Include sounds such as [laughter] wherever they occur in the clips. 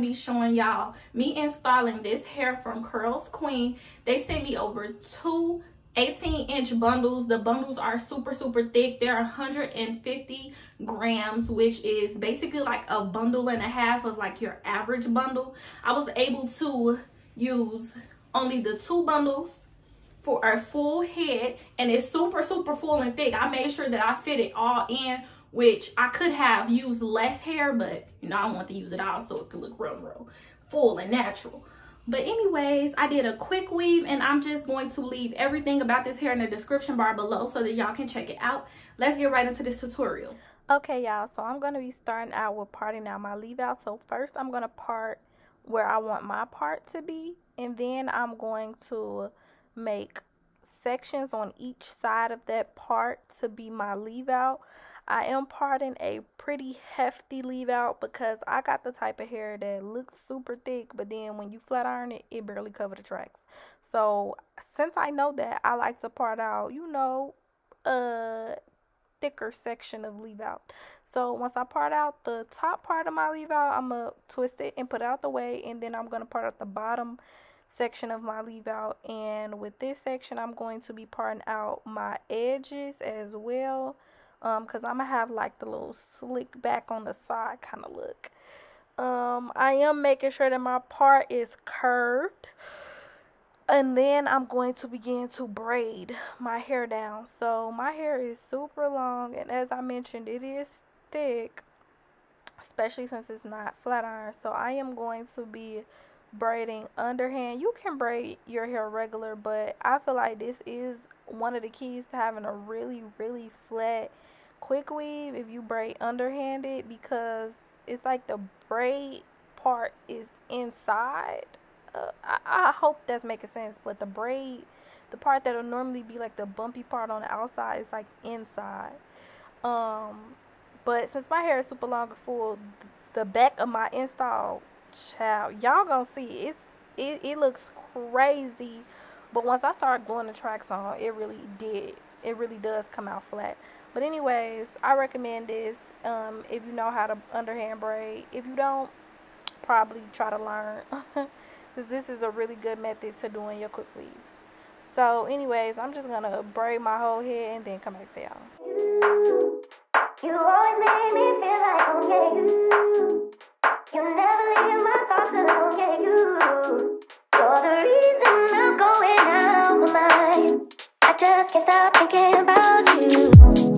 to be showing y'all me installing this hair from Curls Queen. They sent me over two 18 inch bundles. The bundles are super super thick. They're 150 grams which is basically like a bundle and a half of like your average bundle. I was able to use only the two bundles for a full head and it's super super full and thick. I made sure that i fit it all in which i could have used less hair but you know i want to use it all so it could look real real full and natural but anyways, I did a quick weave and I'm just going to leave everything about this hair in the description bar below so that y'all can check it out. Let's get right into this tutorial. Okay, y'all, so I'm going to be starting out with parting out my leave out. So first I'm going to part where I want my part to be and then I'm going to make sections on each side of that part to be my leave out. I am parting a pretty hefty leave out because I got the type of hair that looks super thick, but then when you flat iron it, it barely cover the tracks. So since I know that, I like to part out, you know, a thicker section of leave out. So once I part out the top part of my leave out, I'm going to twist it and put it out the way. And then I'm going to part out the bottom section of my leave out. And with this section, I'm going to be parting out my edges as well um because i'm gonna have like the little slick back on the side kind of look. Um i am making sure that my part is curved. And then i'm going to begin to braid my hair down. So my hair is super long and as i mentioned it is thick especially since it's not flat iron. So i am going to be braiding underhand. You can braid your hair regular but i feel like this is one of the keys to having a really really flat quick weave if you braid underhanded because it's like the braid part is inside. Uh, I, I hope that's making sense but the braid the part that'll normally be like the bumpy part on the outside is like inside. Um but since my hair is super long and full the back of my install child y'all gonna see it's it, it looks crazy. But once i started gluing the tracks on it really did. It really does come out flat but anyways, I recommend this um, if you know how to underhand braid. If you don't, probably try to learn. [laughs] Because this is a really good method to doing your quick weaves. So anyways, I'm just going to braid my whole head and then come back to y'all. You, always make me feel like, yeah, you. You never leave my thoughts alone, yeah, you. You're the reason I'm going out my mind. I just can't stop thinking about you.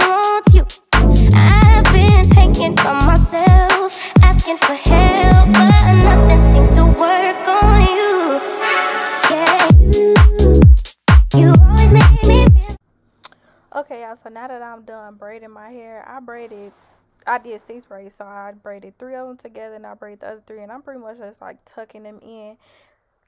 Okay, y'all, so now that I'm done braiding my hair, I braided, I did six braids, so I braided three of them together and I braided the other three, and I'm pretty much just like tucking them in.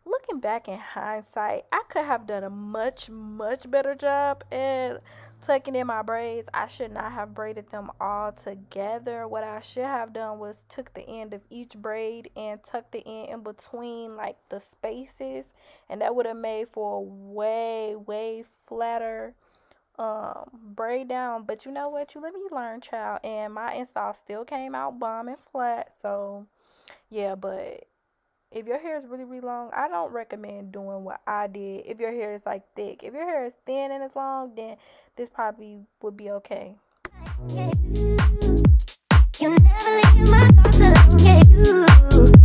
Looking back in hindsight, I could have done a much, much better job at tucking in my braids. I should not have braided them all together. What I should have done was took the end of each braid and tucked the end in between like the spaces, and that would have made for a way, way flatter um braid down but you know what? You let me learn child. And my install still came out bomb and flat so yeah but if your hair is really really long i don't recommend doing what i did. If your hair is like thick if your hair is thin and it's long then this probably would be okay. You never leave my thoughts alone, yeah, you.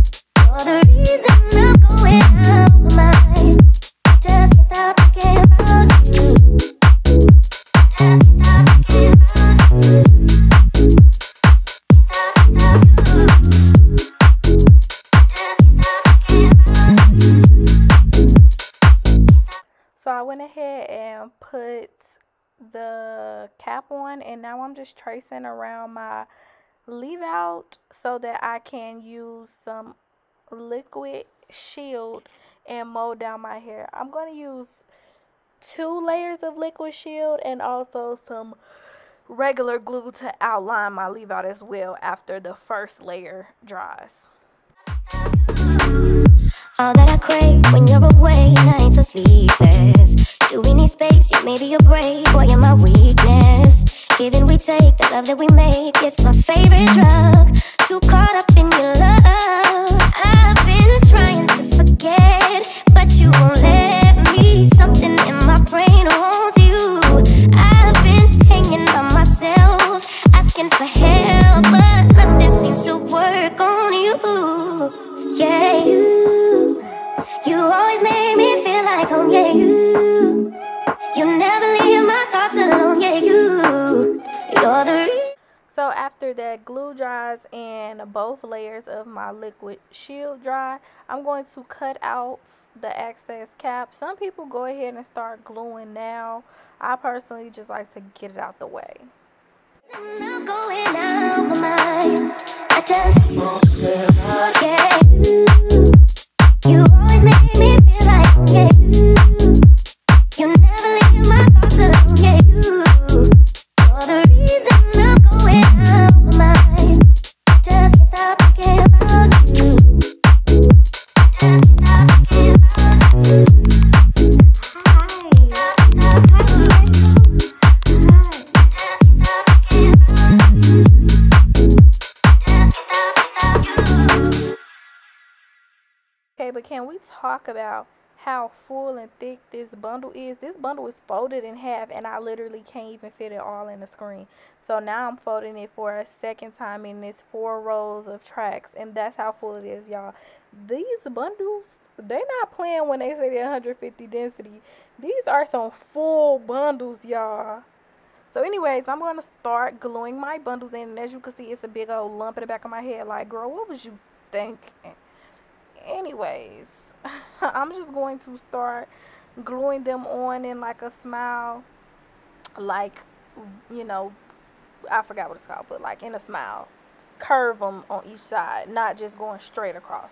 The cap on and now I'm just tracing around my leave out so that I can use some liquid shield and mold down my hair. I'm going to use two layers of liquid shield and also some regular glue to outline my leave out as well after the first layer dries. All that I crave when you're nights are sleepless. Do we need space? Yeah, maybe you're brave, boy, you're my weakness. Giving we take, the love that we make, it's my favorite drug. Too caught up in your love. Both layers of my liquid shield dry, I'm going to cut out the excess cap. Some people go ahead and start gluing now. I personally just like to get it out the way. You always make me feel like yeah, Talk about how full and thick this bundle is? This bundle is folded in half and I literally can't even fit it all in the screen. So now I'm folding it for a second time in this four rows of tracks and that's how full it is, y'all. These bundles, they not playing when they say they're 150 density. These are some full bundles, y'all. So anyways, I'm going to start gluing my bundles in. And as you can see, it's a big old lump in the back of my head. Like, girl, what was you thinking? anyways [laughs] i'm just going to start gluing them on in like a smile like you know i forgot what it's called but like in a smile. Curve them on each side not just going straight across.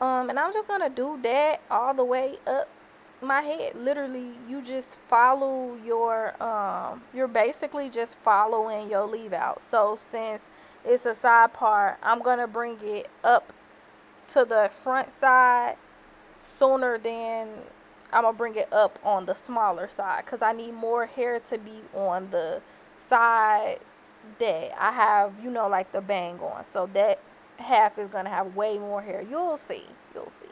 Um and i'm just gonna do that all the way up my head. Literally you just follow your um you're basically just following your leave out. So since it's a side part i'm gonna bring it up to the front side sooner than I'm gonna bring it up on the smaller side because I need more hair to be on the side that I have you know like the bang on. So that half is gonna have way more hair. You'll see. You'll see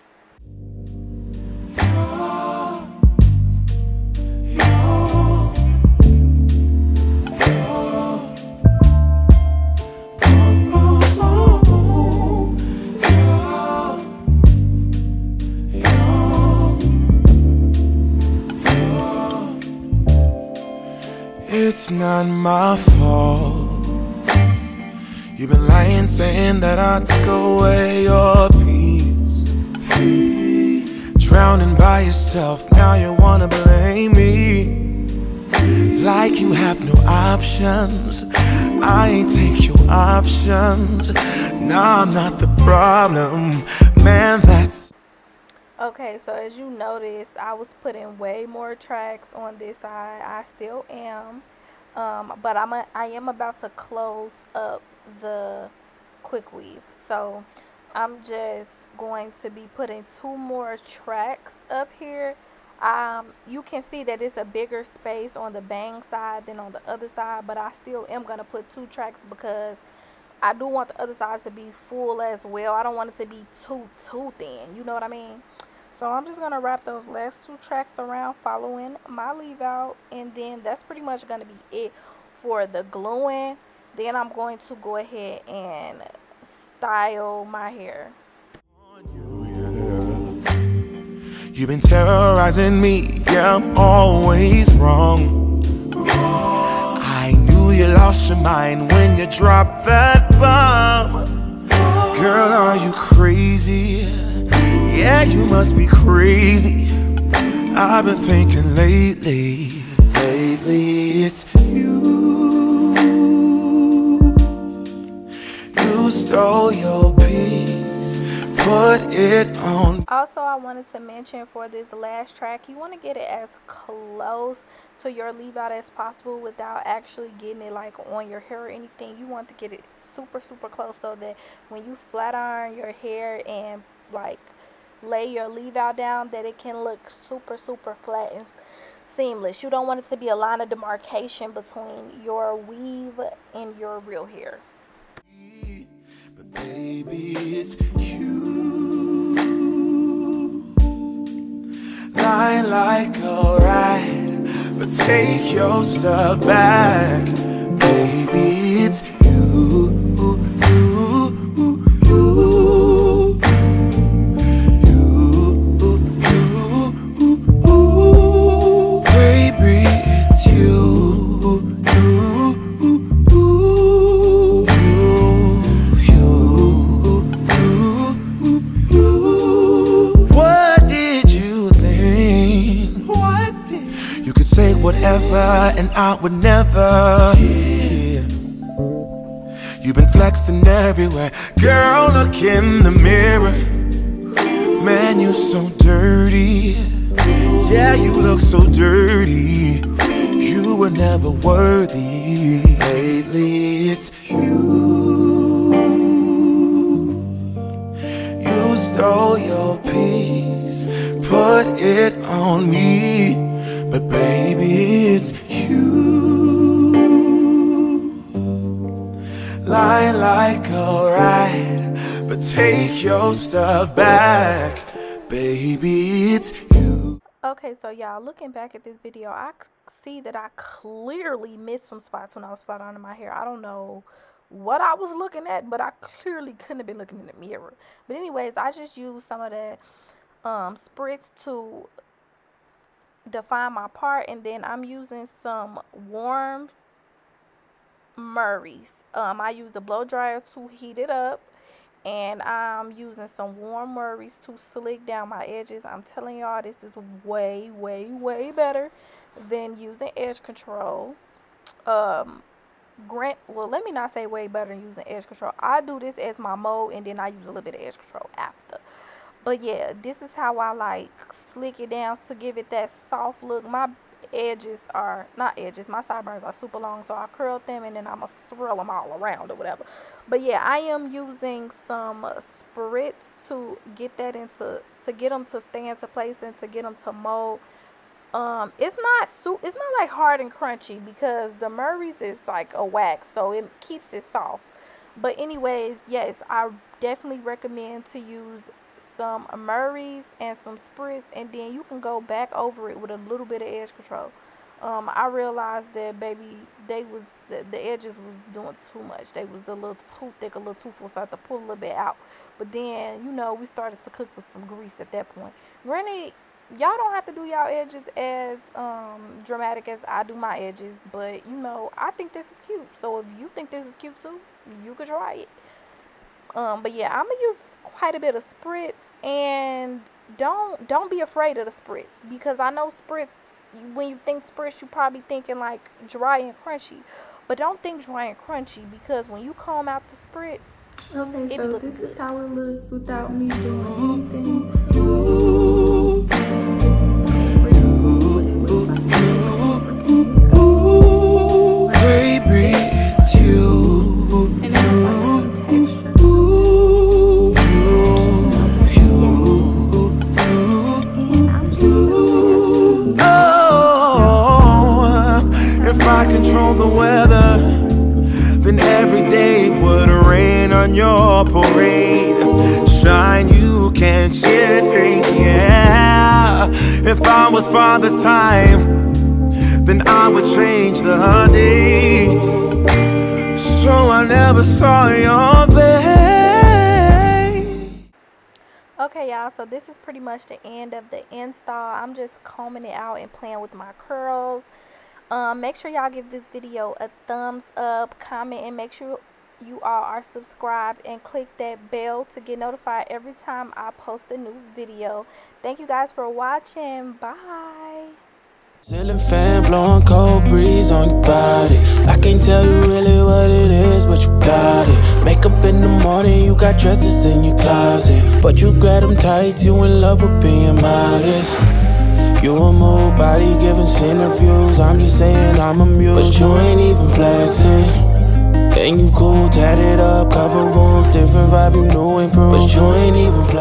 It's not my fault. You've been lying, saying that I took away your peace. Drowning by yourself, now you wanna blame me. Like you have no options. I ain't take your options. Now I'm not the problem. Man, that's. Okay, so as you noticed, I was putting way more tracks on this side. I still am. Um, but I'm a, I am about to close up the quick weave. So I'm just going to be putting two more tracks up here. Um, you can see that it's a bigger space on the bang side than on the other side, but I still am going to put two tracks because I do want the other side to be full as well. I don't want it to be too, too thin. You know what I mean? So I'm just going to wrap those last two tracks around following my leave out. And then that's pretty much going to be it for the gluing. Then I'm going to go ahead and style my hair. You've been terrorizing me, yeah, I'm always wrong. I knew you lost your mind when you dropped that bomb. Girl, are you crazy? Yeah, you must be crazy. I've been thinking lately, lately it's you. You stole your peace, put it on. Also, I wanted to mention for this last track, you want to get it as close to your leave out as possible without actually getting it like on your hair or anything. You want to get it super, super close so that when you flat iron your hair and like lay your leave out down that it can look super, super flat and seamless. You don't want it to be a line of demarcation between your weave and your real hair. But baby, it's you. Like a ride, but take your stuff back. Baby, it's I would never yeah. You've been flexing everywhere. Girl, look in the mirror. Man, You're so dirty. Yeah, you look so dirty. You were never worthy. Lately, it's you. You stole your peace. Put it on me. But baby, it's you like a ride But take your stuff back Baby, it's you Okay, so y'all, looking back at this video, I see that I clearly missed some spots when I was flat on my hair. I don't know what I was looking at, but I clearly couldn't have been looking in the mirror. But anyways, I just used some of that um, spritz to define my part and then I'm using some warm Murray's. Um, I use the blow dryer to heat it up and I'm using some warm Murray's to slick down my edges. I'm telling y'all this is way, way, way better than using edge control. Um, grant, well, let me not say way better than using edge control. I do this as my mode and then I use a little bit of edge control after. But yeah, this is how I like slick it down to give it that soft look. My edges are, not edges, my sideburns are super long. So I curl them and then I'm to swirl them all around or whatever. But yeah, I am using some spritz to get that into, to get them to stay into place and to get them to mold. Um, it's not su it's not like hard and crunchy because the Murray's is like a wax, so it keeps it soft. But anyways, yes, I definitely recommend to use some Murray's and some Spritz and then you can go back over it with a little bit of edge control. Um, I realized that baby they was the, the edges was doing too much. They was a little too thick, a little too full, so I had to pull a little bit out. But then, you know, we started to cook with some grease at that point. Granted, y'all don't have to do y'all edges as um, dramatic as I do my edges, but you know, I think this is cute. So if you think this is cute too, you could try it. Um, but yeah, I'm gonna use quite a bit of spritz and don't don't be afraid of the spritz because I know spritz when you think spritz you're probably thinking like dry and crunchy but don't think dry and crunchy because when you comb out the spritz okay so this good. is how it looks without me doing anything If I was Father Time, then I would change the day. So I never saw your face. Okay, y'all, so this is pretty much the end of the install. I'm just combing it out and playing with my curls. Um, make sure y'all give this video a thumbs up, comment, and make sure you all are subscribed and click that bell to get notified every time I post a new video. Thank you guys for watching. Bye. Ceiling fan blowing cold breeze on your body. I can't tell you really what it is, but you got it. In the morning, you got dresses in your closet. But you grab them tight, you in love with being modest. You a body giving. I'm just saying I'm amused. But you ain't even flexing. And you cool, tatted up, cover wounds, different vibe, you know improved. But you ain't even flex.